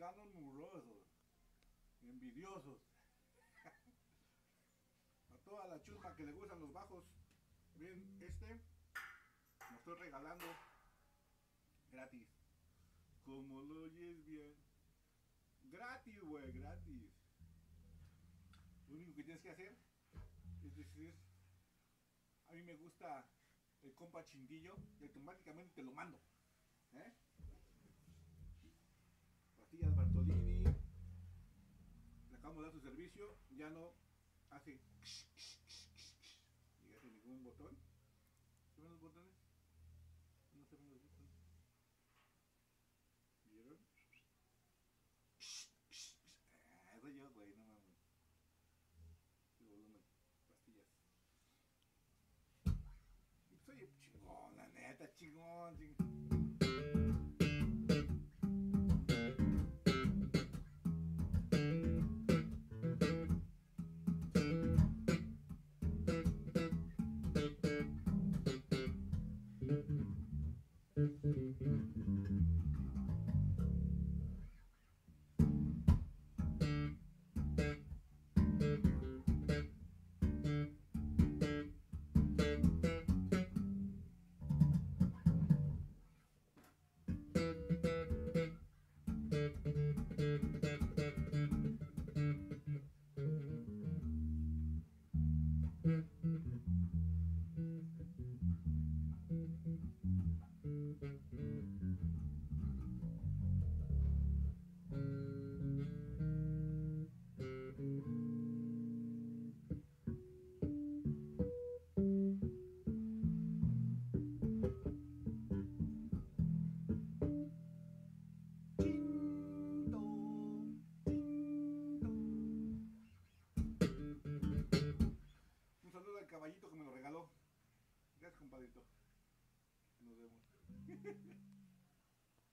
mexicanos murosos, envidiosos. A toda la chusma que le gustan los bajos. Bien, este lo estoy regalando gratis. Como lo oyes bien. Gratis, güey, gratis. Lo único que tienes que hacer es decir, a mí me gusta el compa chindillo y automáticamente te lo mando. ¿eh? Pastillas Le acabamos de dar su servicio. Ya no hace. Hace ningún botón. ¿Se ven los botones? No se ven los botones. ¿Vieron? Ah, Eso yo, güey, no mames. El volumen, pastillas. Soy chingón, la neta, chingón, chingón. Mm. Compadrito. Nos vemos.